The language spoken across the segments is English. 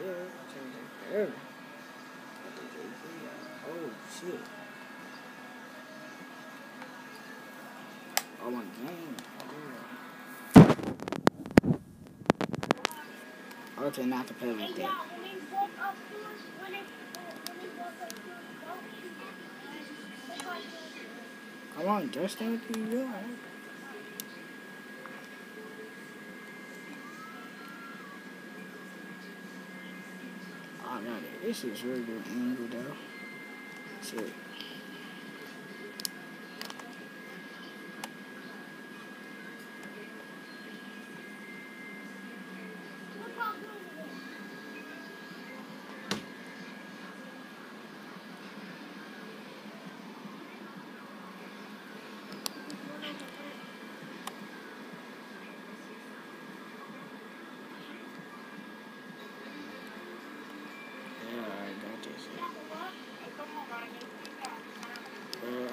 Change that forever. Oh, shit. Oh, my game. Oh. Okay, not to play like that. Come on, Justin, what you doing? I got it. This is really good angle though. Shit.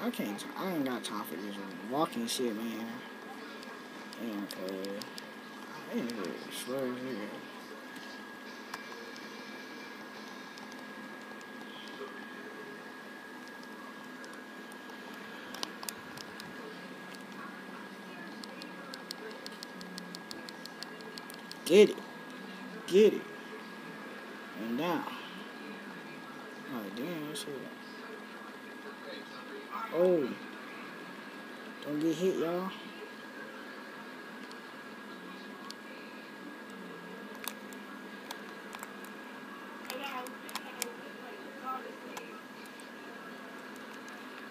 I can't. I ain't got time for this walking shit, man. Damn, cuz. I ain't swear here. Get it. Get it. And down. Oh, damn, shit. Oh. Don't get hit, y'all.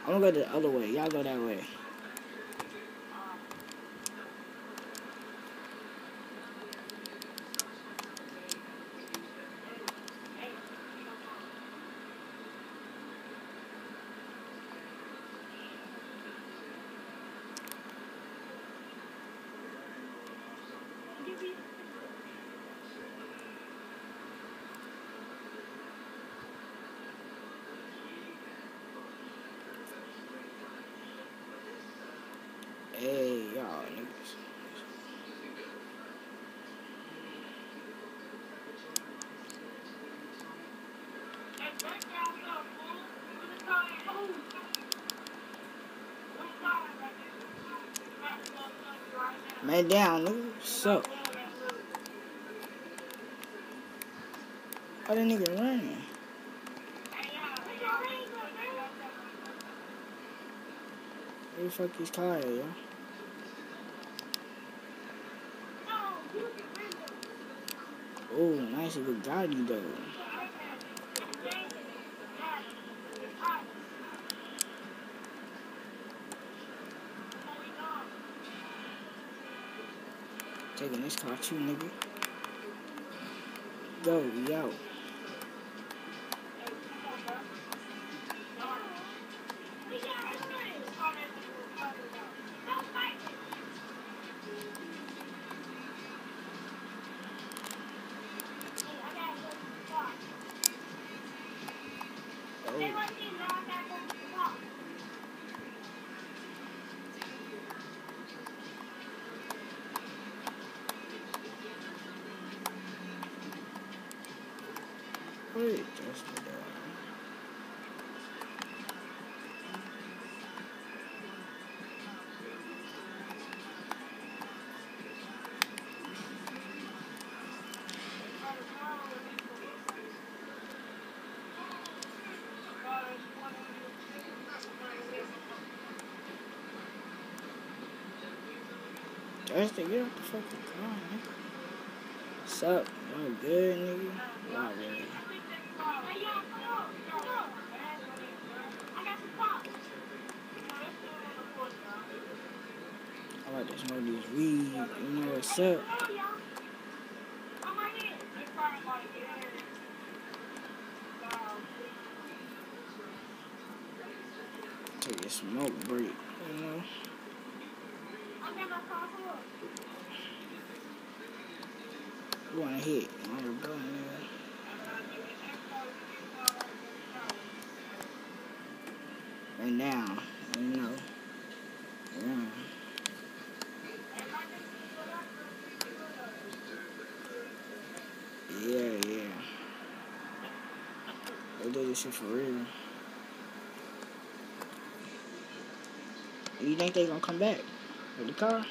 I'm gonna go the other way. Y'all go that way. Hey, y'all niggas. Man down, nigga. Up? Why the nigga running? Where the fuck is Kyle, yo? Oh, nice Bugatti though. This car too, nigga. Go, yo. Wait, just minute. Justin, get out the fucking car, nigga. What's up? Y'all good, nigga? Y'all really. I smoke this. You know what's up? Take a smoke break, you know? Wanna go in there. Down. You know. Yeah. Yeah, yeah. They do this for real. You think they gonna come back with the car?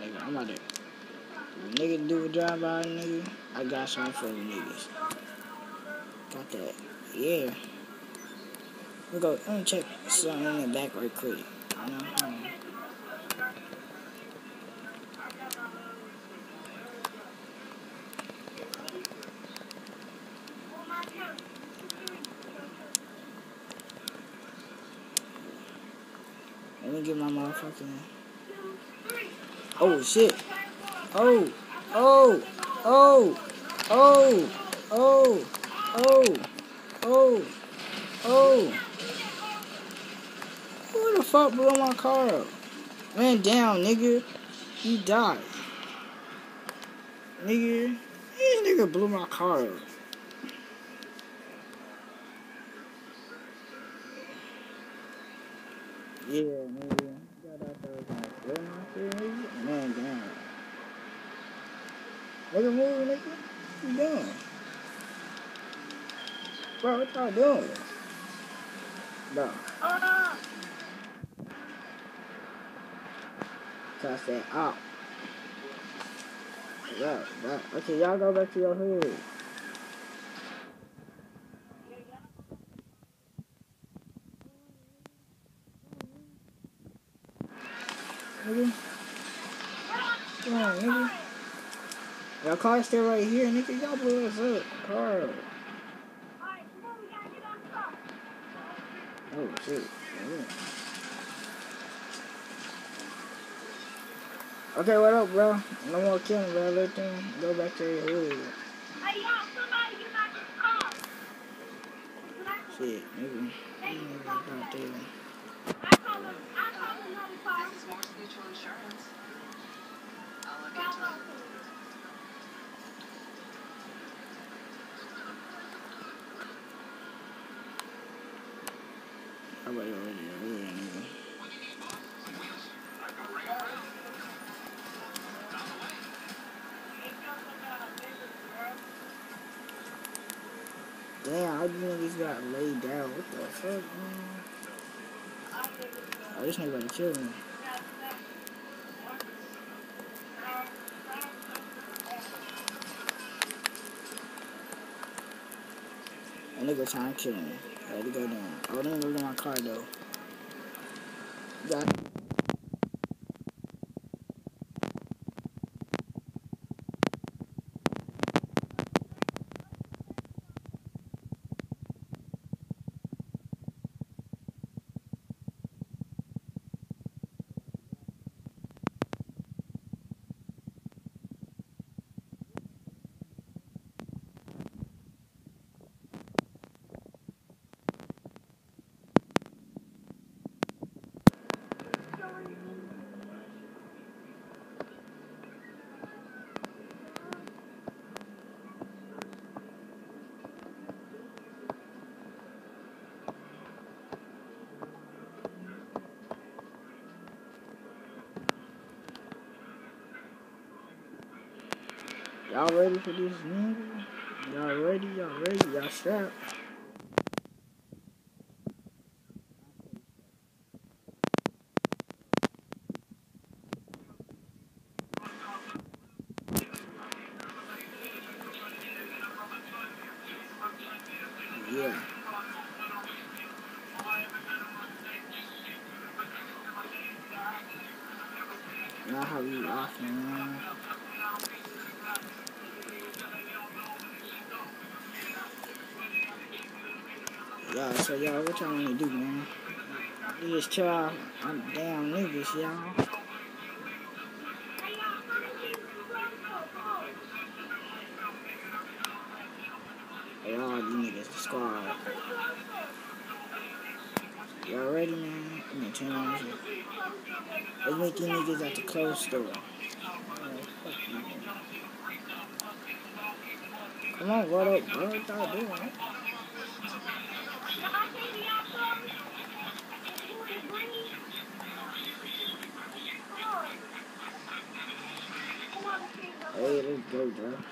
Hey, I'm about to. Nigga do a drive by, nigga. I got something for you niggas. Got that. Yeah. We go. Let me check something in the back right quick. Hold on. Me get my motherfucking. Oh shit. Oh. Oh. Oh. Oh. Oh. Oh. Oh. Oh. Who the fuck blew my car up? Man down, nigga. You died. Nigga. This nigga blew my car up. Yeah, nigga. Got out there trying to blow my shit, nigga. Man down. Nigga move, nigga. Doing? Bro, what y'all doing? Bro. So I said, out. Yeah, bro. Okay, y'all go back to your hood. Nigga. Come on, nigga. Your car's still right here, nigga. Y'all blew us up. Car. Oh, shit. Yeah. Okay, what up, bro? No more killing, bro. Let them go back to their hood. Shit, nigga. Nigga out there. This is Mors Mutual Insurance. I'll look into it. Damn, how these niggas got laid down? What the fuck, man? Oh, this nigga about to kill me. That nigga trying to kill me. I had to go down. Oh, then look at my car, though. Got Y'all ready for this nigga? Y'all ready? Y'all ready? Y'all strapped? Y'all, what y'all wanna do, man? You just on damn niggas, y'all. Y'all, you niggas, squad. Y'all ready, man? Fucking ten hours. Let's make these niggas at the clothes store. Oh, you. Come on, what up, bro? What y'all doing? Hey, let's go, bro.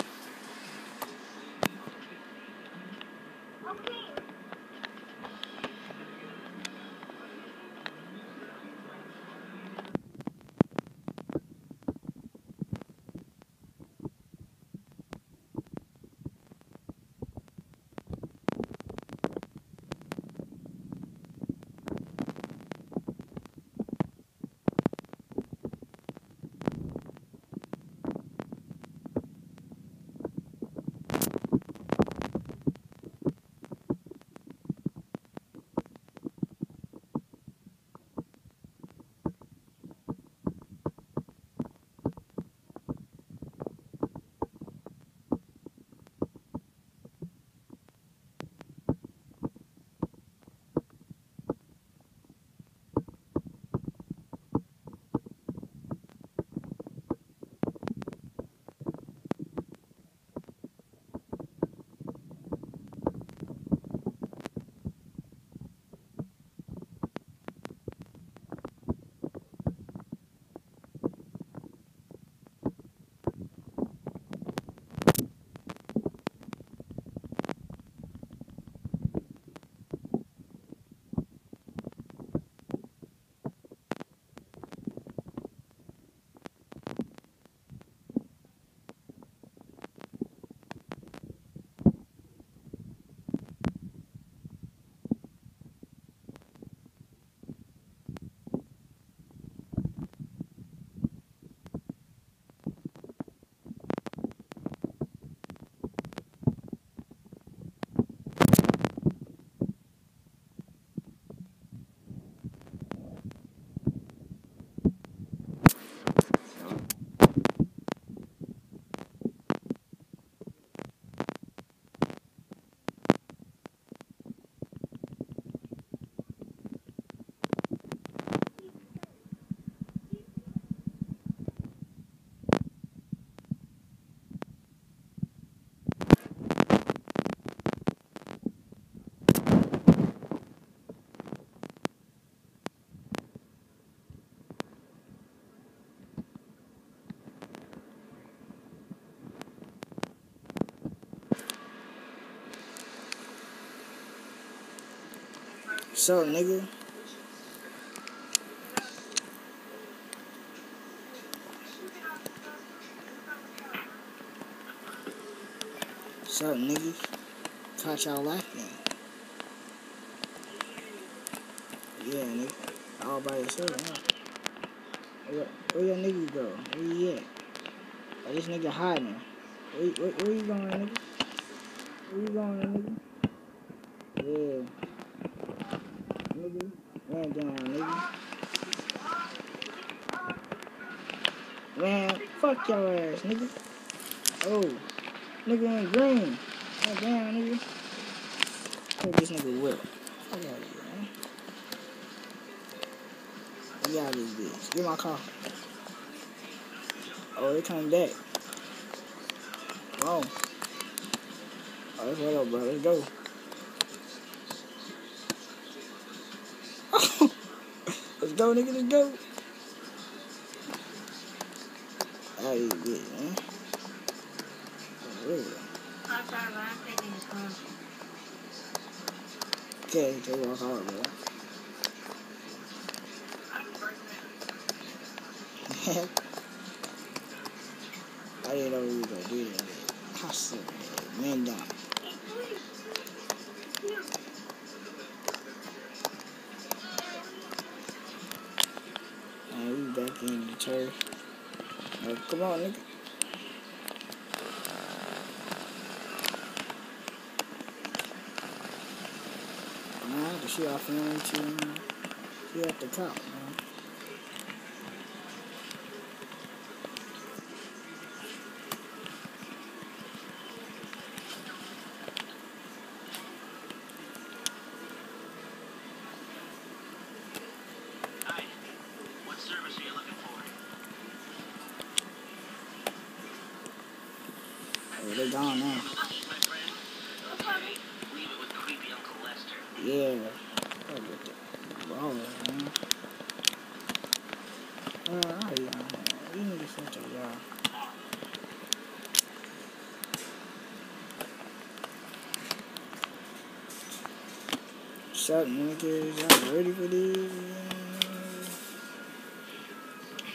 So, nigga. So, niggas. Caught y'all lacking. Yeah, nigga. All by yourself, huh? Where, where your niggas go? Where you at? Oh, this nigga hiding. Where, where, where you going, nigga? Where you going, nigga? Yeah. Nigga. Man down, nigga. Man, fuck your ass, nigga. Oh. Nigga in green. God damn, nigga. Take this nigga whip. Fuck out of here, man. Get out of this bitch. Get my car. Oh, they coming back. On. Oh, let's roll up, bro. Let's go. Let's go, nigga. Let's go. Of this bitch, man. Okay, take walk out, bro. I didn't know we were gonna do that. Hustle, man down. The turf. Oh, come on, nigga. To shoot off and run to um, shoot at the top, man. Gone now. Yeah. Ballers, man. Uh, I y'all. You niggas such a y'all. What's up, niggas? Y'all ready for this?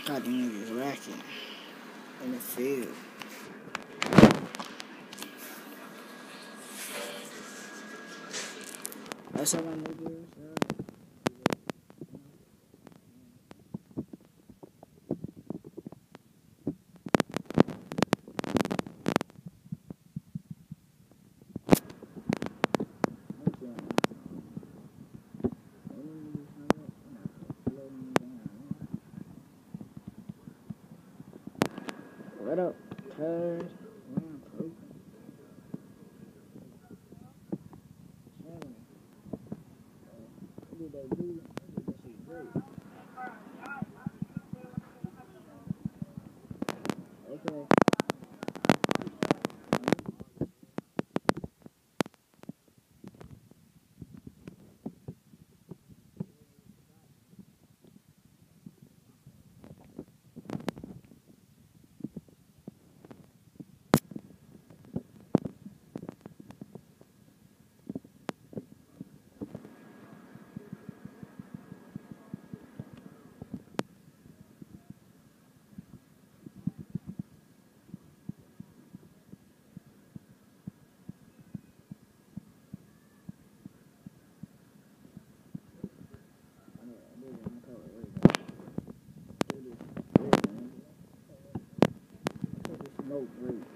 Got the niggas racking in the field. That's how my niggas. Uh, What up, cuz? Man, poop. Chilling. Look at that dude. Look at that shit great. Okay. I know, I did it on color. There you go. There it is. There it is, man. Look at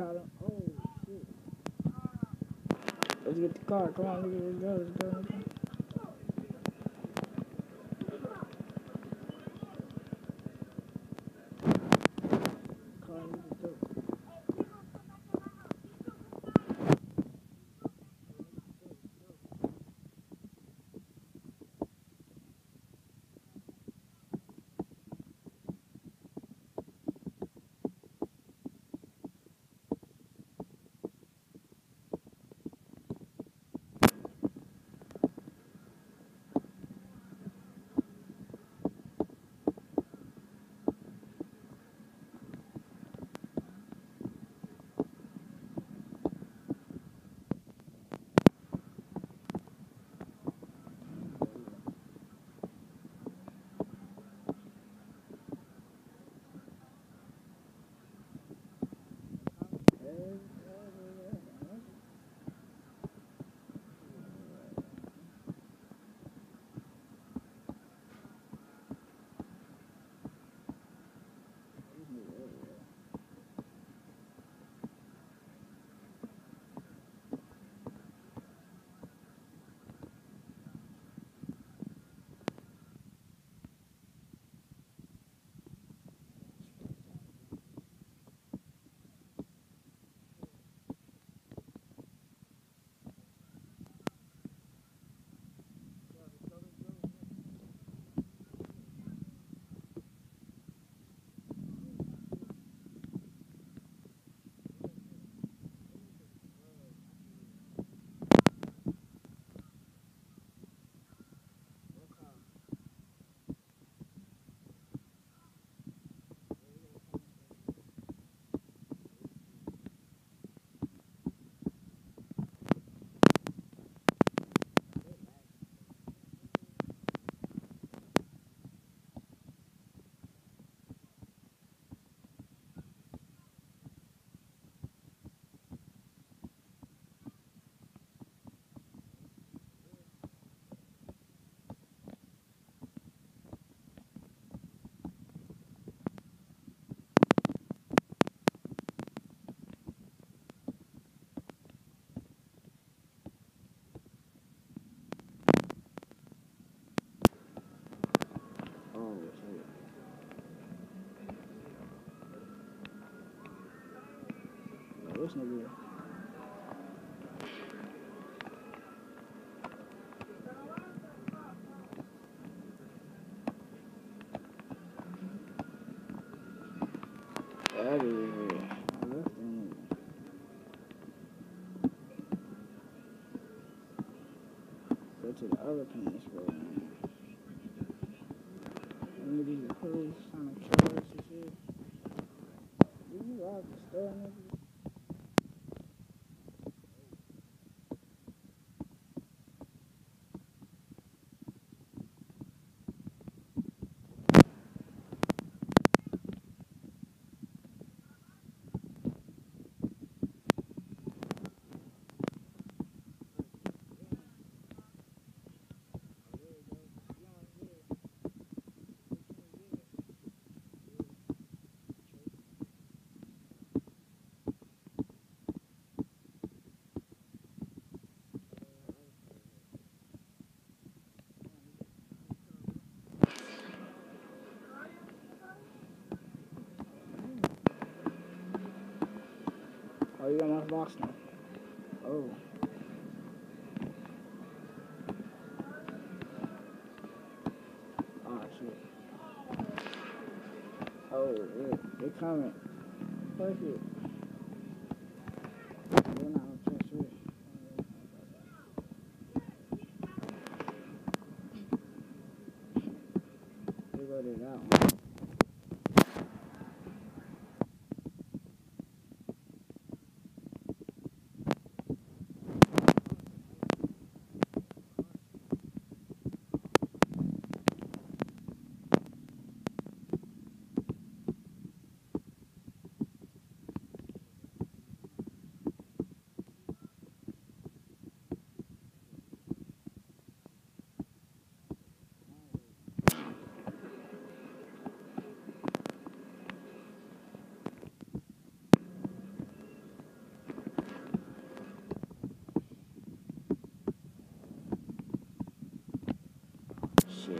him. Oh, shit. Let's get the car. Come on. Let's go. Let's go. Let's go. This nigga. That is it. I left that nigga. Go to the other paint spray. man. Niggas the police trying to kill and shit. You the store, nigga? Oh, you got my box now. Oh. Oh, shit. Oh, yeah. They coming. Fuck it. They're not on transfer. They go to that one. Shit.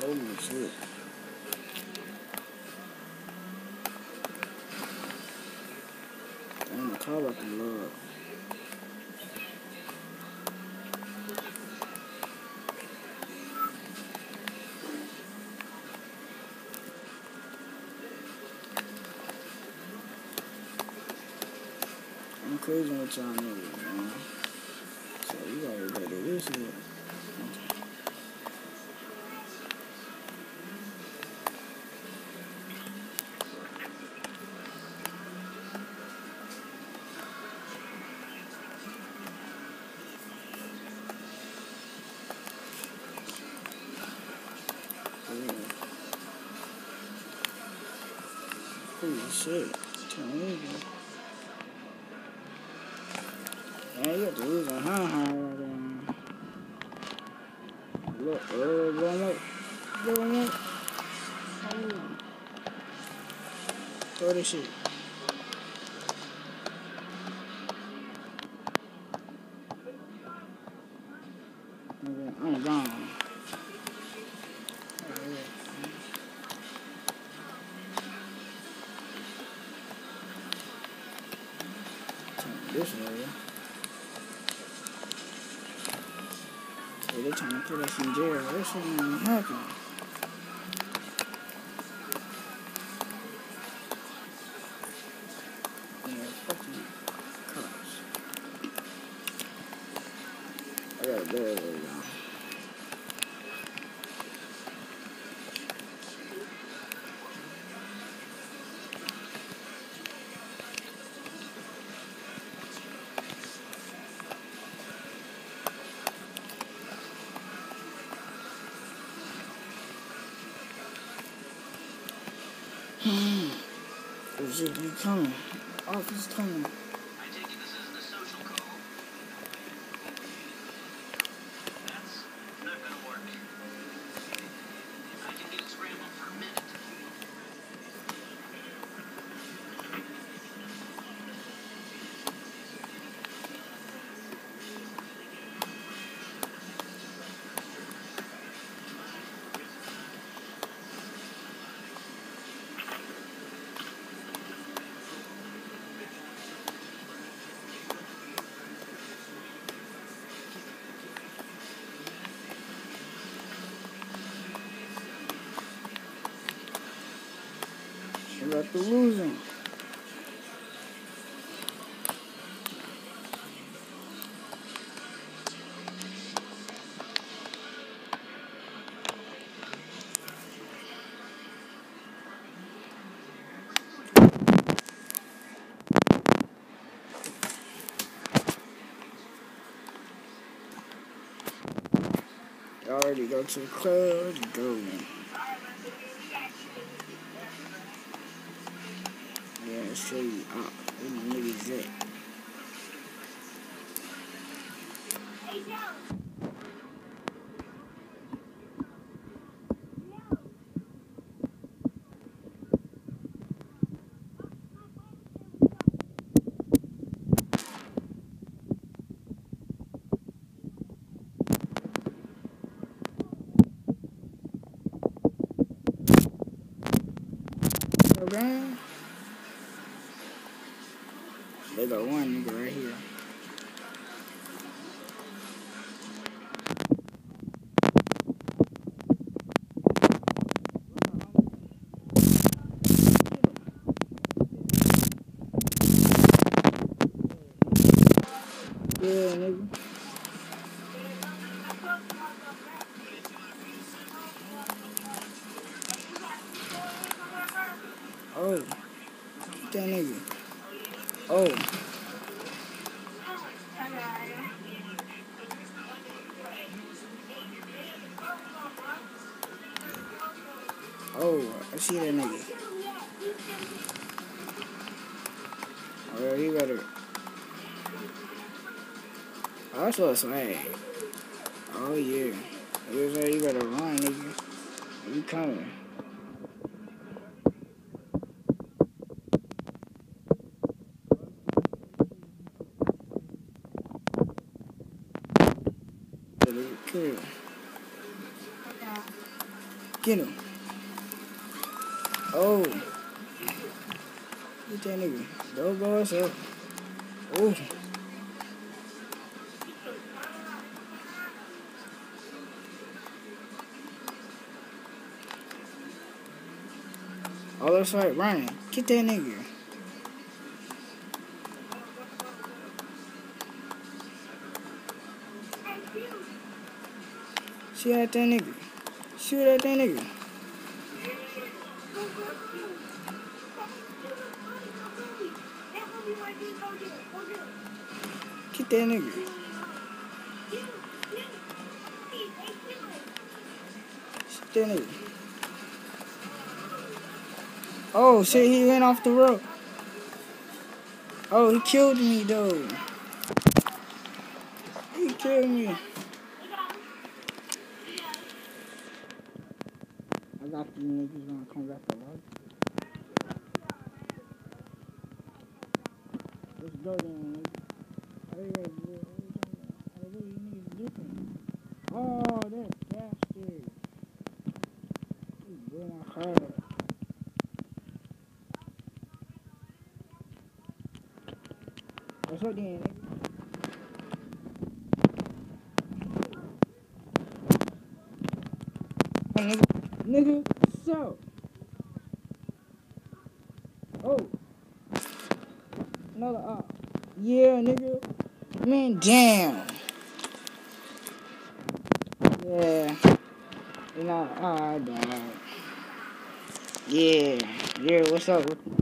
Holy shit. Damn, the car about to blow up. Cruising with y'all niggas, man. So you this. Holy shit. Man, you have to lose a high high right there. Look, oh, going up. Going up. Oh. Throw this shit. Nigga, I'm gone. This area. Yeah, they trying to put us in jail. That shit ain't even happen. Yeah, shit, he coming. Office lose. Already go to the club, go one right Oh, I see that nigga. Oh, you better. Oh, that's what's swag. Oh, yeah. You better run, nigga. You coming. Come here. Get him. Oh. Get that nigga. Go go us up. Oh. Oh, right, Ryan. Get that nigga. Shoot at that nigga. Shoot at that nigga. Get that nigga. Shoot that nigga. Oh shit, he went off the rope. Oh, he killed me though. He killed me. I got niggas gonna come back to life. Let's go then, nigga. Oh, that bastard. He blew my What's up nigga? Nigga. So. Oh. Another op. Yeah, nigga. Man, damn. Yeah. You know, alright, dog. Yeah. Yeah, what's up?